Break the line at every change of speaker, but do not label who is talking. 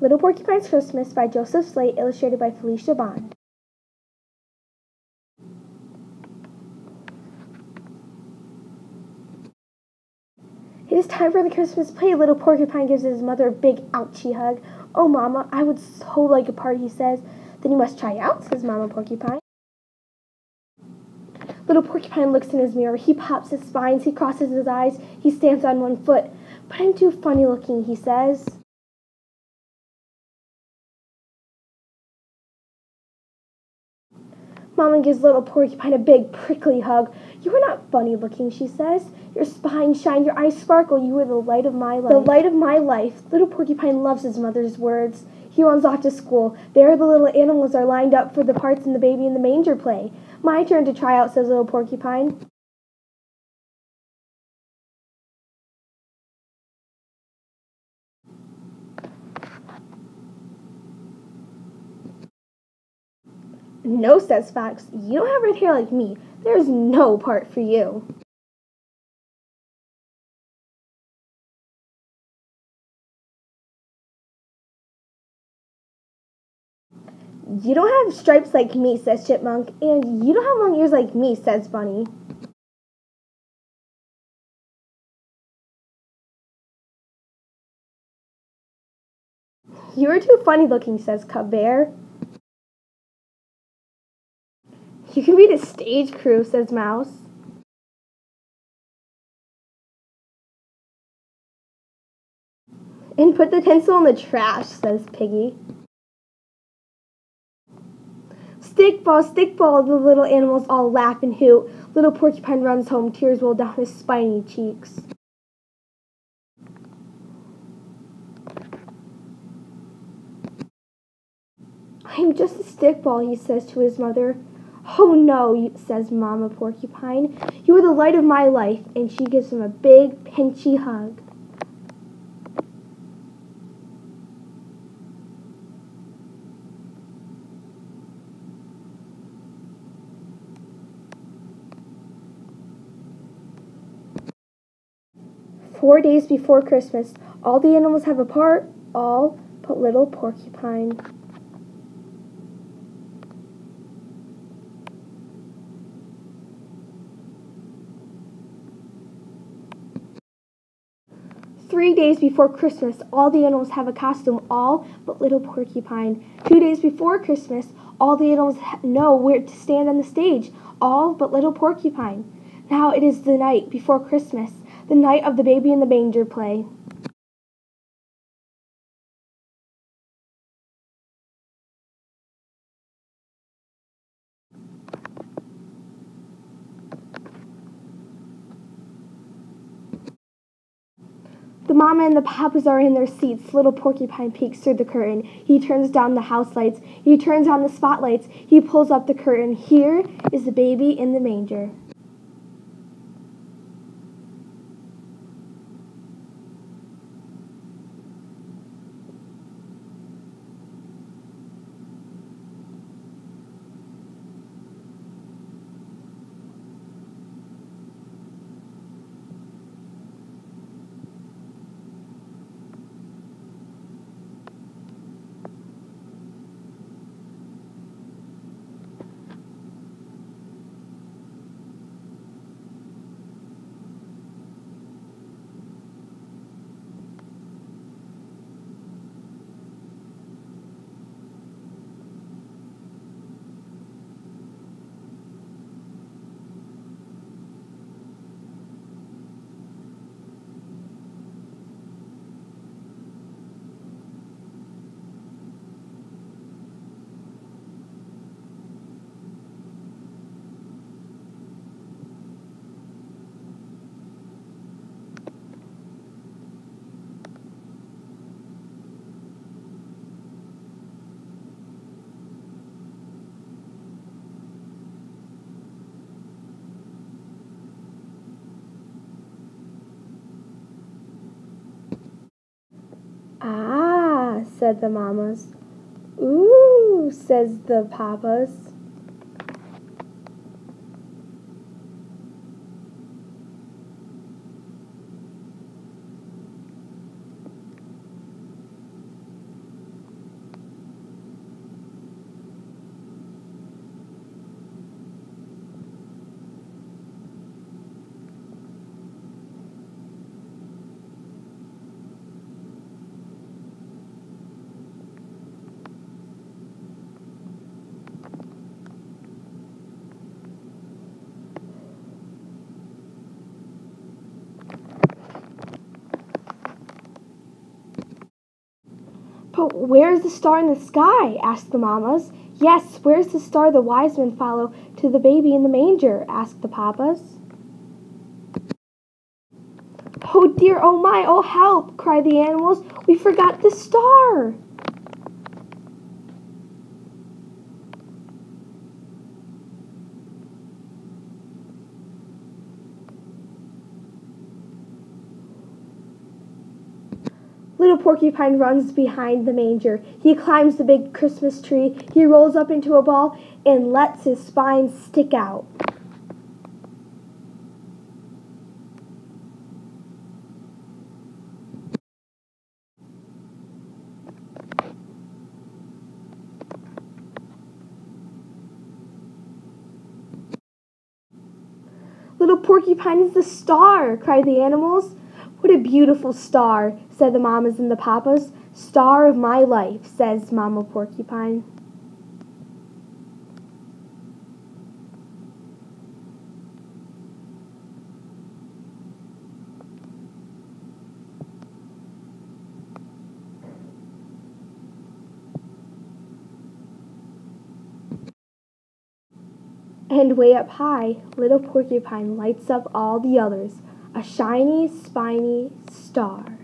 Little Porcupine's Christmas by Joseph Slate, illustrated by Felicia Bond. It is time for the Christmas play. Little Porcupine gives his mother a big ouchie hug. Oh, Mama, I would so like a party, he says. Then you must try out, says Mama Porcupine. Little Porcupine looks in his mirror. He pops his spines. He crosses his eyes. He stands on one foot. But I'm too funny looking, he says. Mama gives little Porcupine a big prickly hug. You are not funny looking, she says. Your spine shine, your eyes sparkle. You are the light of my life. The light of my life. Little Porcupine loves his mother's words. He runs off to school. There the little animals are lined up for the parts in the baby in the manger play. My turn to try out, says little Porcupine. No, says Fox. You don't have red hair like me. There's no part for you. You don't have stripes like me, says Chipmunk, and you don't have long ears like me, says Bunny. You're too funny looking, says Cub Bear. You can be the stage crew, says Mouse. And put the tinsel in the trash, says Piggy. Stickball, stickball, the little animals all laugh and hoot. Little Porcupine runs home, tears roll down his spiny cheeks. I'm just a stickball, he says to his mother. Oh no, says Mama Porcupine. You are the light of my life, and she gives him a big, pinchy hug. Four days before Christmas, all the animals have a part, all but little Porcupine. Three days before Christmas, all the animals have a costume, all but little Porcupine. Two days before Christmas, all the animals know where to stand on the stage, all but little Porcupine. Now it is the night before Christmas, the night of the baby in the manger play. The mama and the papas are in their seats. Little Porcupine peeks through the curtain. He turns down the house lights. He turns on the spotlights. He pulls up the curtain. Here is the baby in the manger. Said the mamas. Ooh, says the papas. But where's the star in the sky? asked the mammas. Yes, where's the star the wise men follow to the baby in the manger? asked the papas. Oh dear, oh my, oh help, cried the animals. We forgot the star. Little Porcupine runs behind the manger. He climbs the big Christmas tree. He rolls up into a ball and lets his spine stick out. Little Porcupine is the star, cried the animals. What a beautiful star, said the mammas and the papas. Star of my life, says Mamma Porcupine. And way up high, little porcupine lights up all the others, a shiny, spiny star.